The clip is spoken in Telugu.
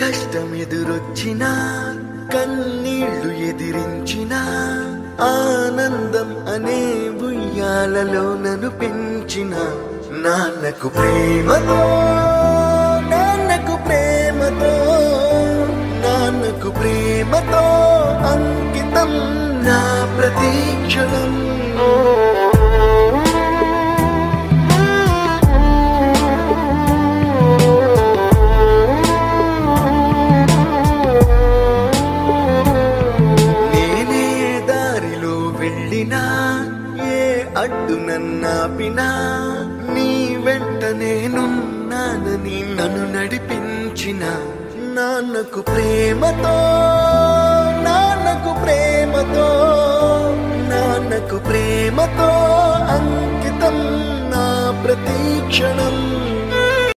కష్టం ఎదురొచ్చినా కన్నీళ్ళు ఎదిరించిన ఆనందం అనే ఉయ్యాలలో నన్ను పెంచిన నాన్నకు ప్రేమతో నాన్నకు ప్రేమతో నాన్నకు ప్రేమతో అంకితం నా ప్రతీక్షణం వెళ్ళినా ఏ అడ్డు నన్నాపినా నీ వెంట నేనున్నానని నన్ను నడిపించిన. నాన్నకు ప్రేమతో నాన్నకు ప్రేమతో నాన్నకు ప్రేమతో అంకితం నా ప్రతీక్షణం